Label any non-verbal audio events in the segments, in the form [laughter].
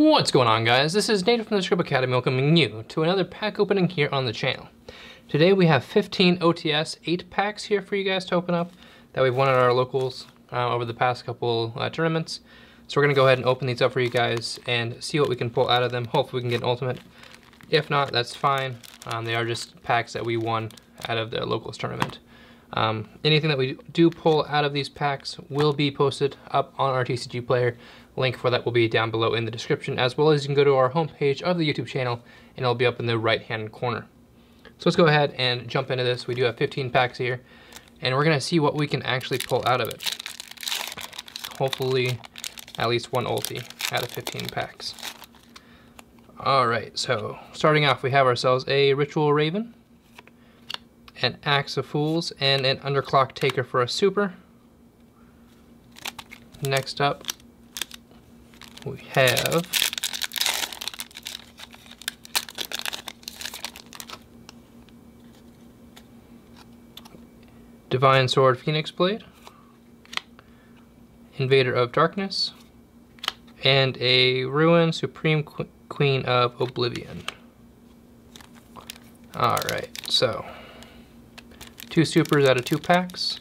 What's going on guys? This is Nathan from the Scrub Academy welcoming you to another pack opening here on the channel. Today we have 15 OTS 8 packs here for you guys to open up that we've won at our locals uh, over the past couple uh, tournaments. So we're going to go ahead and open these up for you guys and see what we can pull out of them. Hopefully we can get an ultimate. If not, that's fine. Um, they are just packs that we won out of the locals tournament. Um, anything that we do pull out of these packs will be posted up on our TCG player. Link for that will be down below in the description, as well as you can go to our homepage of the YouTube channel, and it'll be up in the right-hand corner. So let's go ahead and jump into this. We do have 15 packs here, and we're gonna see what we can actually pull out of it. Hopefully, at least one ulti out of 15 packs. All right, so starting off, we have ourselves a Ritual Raven, an Axe of Fools, and an Underclock Taker for a super. Next up, we have Divine Sword Phoenix Blade, Invader of Darkness, and a Ruin Supreme Qu Queen of Oblivion. Alright, so Two supers out of two packs.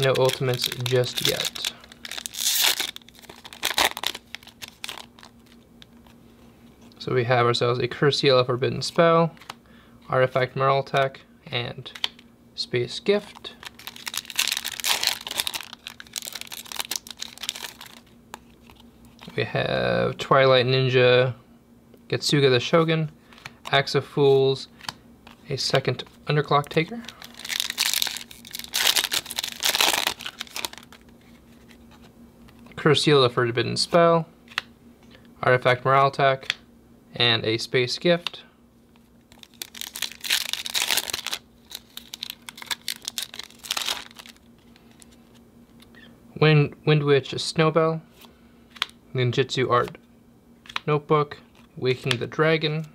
No ultimates just yet. So we have ourselves a Curse Seal of Forbidden Spell, Artifact Moralltach, and Space Gift. We have Twilight Ninja, Getsuga the Shogun, Axe of Fools, a second Underclock Taker. Curse Seal of Forbidden Spell, Artifact Moralltach, and a Space Gift. Wind, Wind Witch Snowbell, Ninjutsu Art Notebook, Waking the Dragon.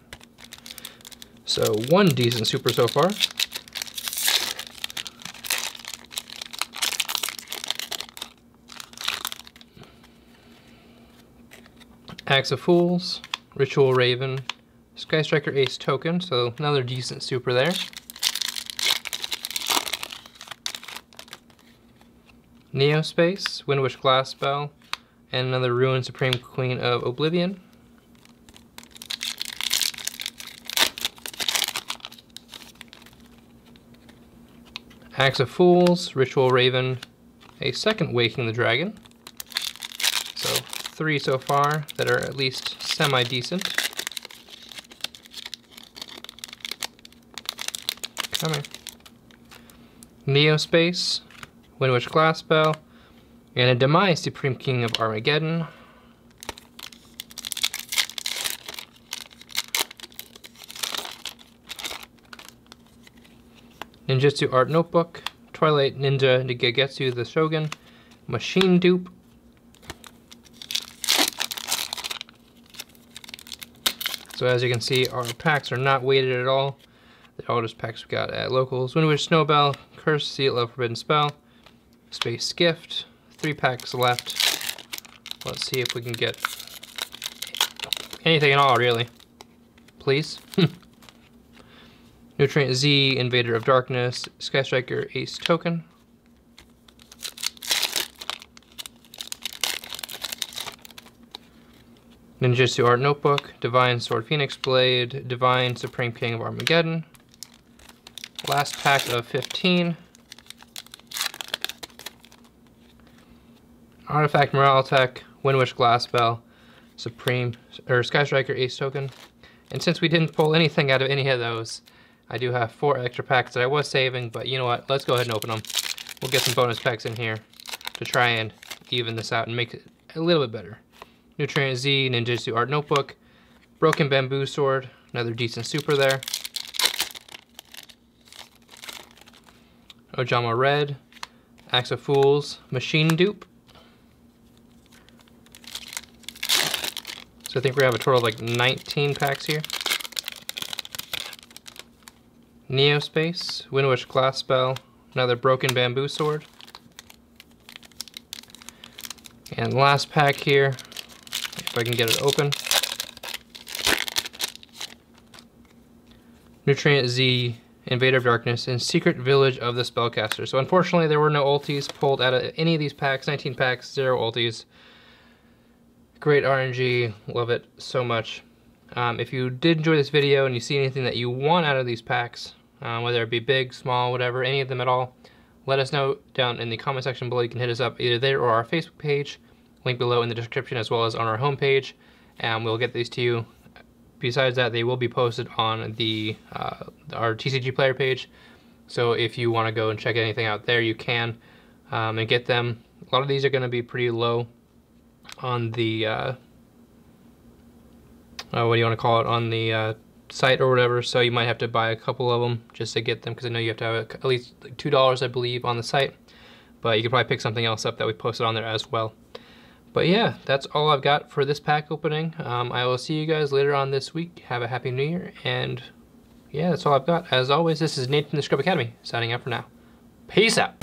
So one decent super so far. Axe of Fools, Ritual Raven, Sky Striker Ace Token, so another decent super there. Neospace, Windwitch Glass Bell, and another Ruin Supreme Queen of Oblivion. Axe of Fools, Ritual Raven, a second Waking the Dragon. So three so far that are at least semi-decent. Come here. Neospace, Windwitch Glass Bell, and a Demise Supreme King of Armageddon. Ninjutsu Art Notebook, Twilight Ninja Nigegetsu the Shogun, Machine Dupe, So as you can see, our packs are not weighted at all. They're all just packs we got at locals. Windwitch Snowbell, Curse, Seal of Forbidden Spell, Space Gift, three packs left. Let's see if we can get anything at all, really. Please. [laughs] Nutrient Z, Invader of Darkness, Sky Striker, Ace Token, Ninjutsu Art Notebook, Divine Sword Phoenix Blade, Divine Supreme King of Armageddon. Last pack of 15. Artifact Moralltach, Windwitch Glass Bell, Supreme, or Sky Striker Ace Token. And since we didn't pull anything out of any of those, I do have four extra packs that I was saving, but you know what, let's go ahead and open them. We'll get some bonus packs in here to try and even this out and make it a little bit better. Nutrient Z, Ninjutsu Art Notebook, Broken Bamboo Sword, another decent super there. Ojama Red, Axe of Fools, Machine Dupe. So I think we have a total of like 19 packs here. Neospace, Windwitch Glass Bell, another Broken Bamboo Sword. And last pack here, if I can get it open. Nutrient Z, Invader of Darkness, and Secret Village of the Spellcaster. So unfortunately there were no ultis pulled out of any of these packs, 19 packs, zero ultis. Great RNG, love it so much. Um, if you did enjoy this video and you see anything that you want out of these packs, uh, whether it be big, small, whatever, any of them at all, let us know down in the comment section below. You can hit us up either there or our Facebook page link below in the description, as well as on our homepage, and we'll get these to you. Besides that, they will be posted on the uh, our TCG player page. So if you want to go and check anything out there, you can um, and get them. A lot of these are going to be pretty low on the uh, uh, what do you want to call it on the uh, site or whatever. So you might have to buy a couple of them just to get them because I know you have to have at least two dollars, I believe, on the site. But you could probably pick something else up that we posted on there as well. But yeah, that's all I've got for this pack opening. Um, I will see you guys later on this week. Have a happy new year, and yeah, that's all I've got. As always, this is Nate from the Scrub Academy, signing out for now. Peace out.